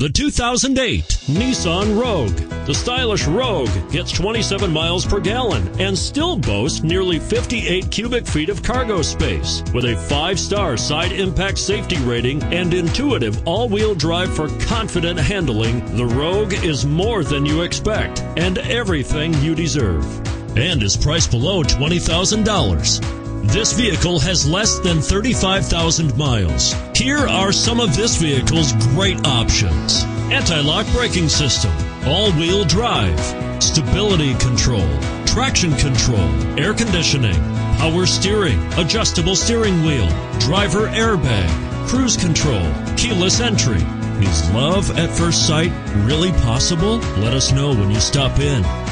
The 2008 Nissan Rogue. The stylish Rogue gets 27 miles per gallon and still boasts nearly 58 cubic feet of cargo space. With a five star side impact safety rating and intuitive all wheel drive for confident handling, the Rogue is more than you expect and everything you deserve. And is priced below $20,000. This vehicle has less than 35,000 miles. Here are some of this vehicle's great options. Anti-lock braking system, all-wheel drive, stability control, traction control, air conditioning, power steering, adjustable steering wheel, driver airbag, cruise control, keyless entry. Is love at first sight really possible? Let us know when you stop in.